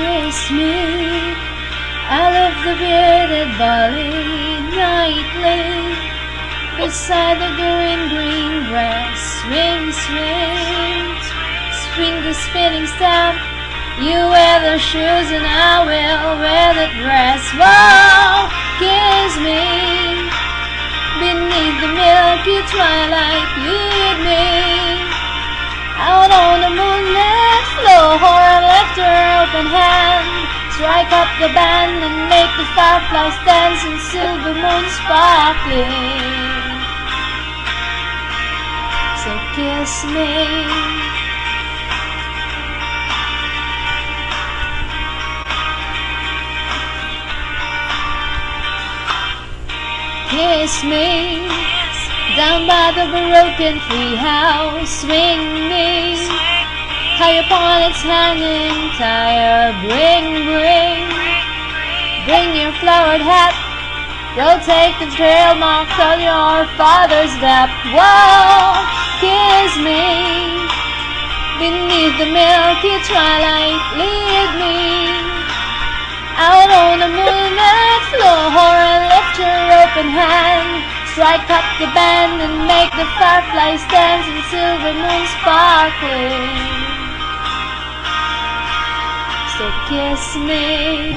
kiss me. I love the bearded barley nightly beside the green, green grass. Swing, swing, swing the spinning step. You wear the shoes and I will wear the dress. Whoa, kiss me beneath the milky twilight. Lead me her hand, strike up the band and make the fireflies dance and silver moon sparkling. So kiss me. Kiss me down by the broken tree house. Swing me high upon its hanging tire. Bring, bring, bring your flowered hat. Go take the trail marks on your father's back. Whoa, kiss me beneath the milky twilight. Lead me out on the moonlit floor and lift your open hand. Strike up the band and make the fireflies dance and silver moon sparkling. So kiss me.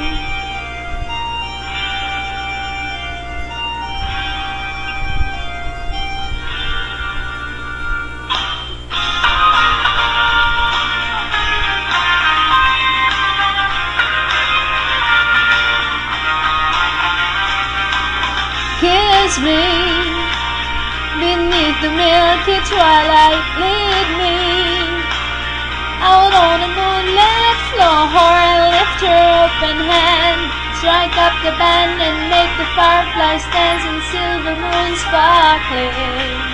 Kiss me beneath the milky twilight. Lead me out on the moonlit floor and lift your open hand. Strike up the band and make the fireflies dance and silver moon sparkling.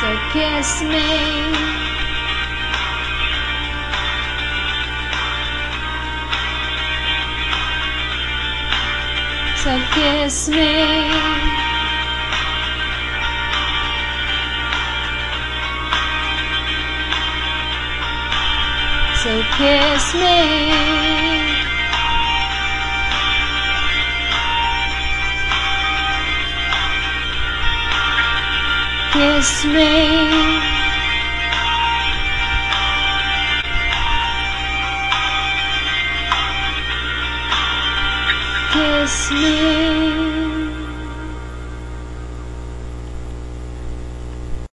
So kiss me. So kiss me. So kiss me. Kiss me. Kiss me.